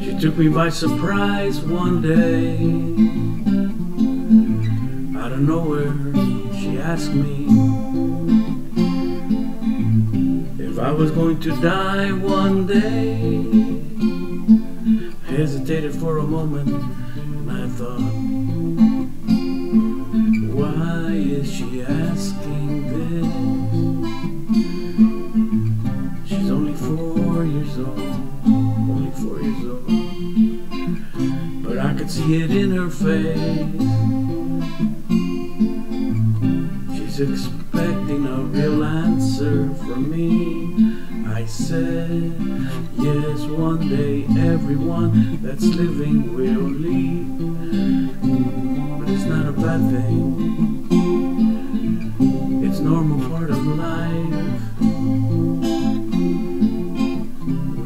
She took me by surprise one day. Out of nowhere, she asked me if I was going to die one day. I Hesitated for a moment, and I thought, she asking this? She's only four years old, only four years old. But I could see it in her face. She's expecting a real answer from me. I said, yes, one day everyone that's living will leave. But it's not a bad thing. Normal mm-hmm. part of life.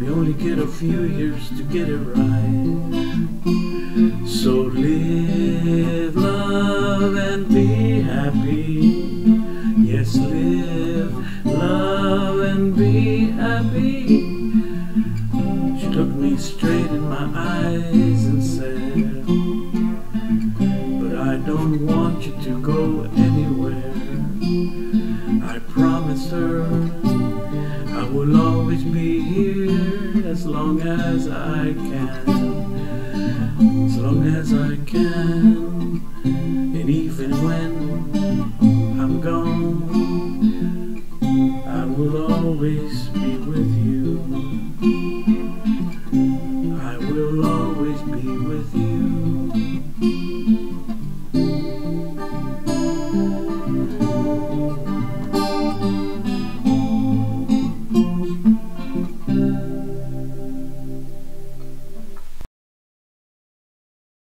We only get a few years to get it right. So live, love, and be happy. Yes, live, love, and be happy. She looked me straight in my eyes and said, But I don't want you to go I promised her I will always be here as long as I can. As long as I can. And even when I'm gone, I will always